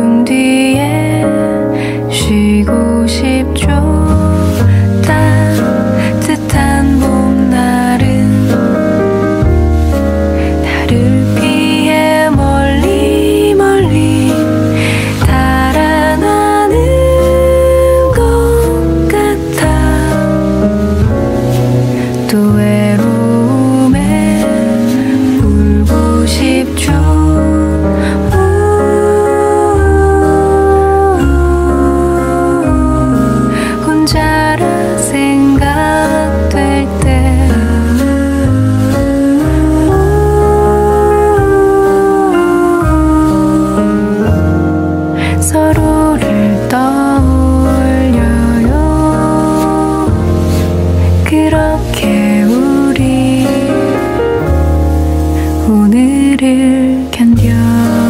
조금 뒤 어떻게 우리 오늘을 견뎌.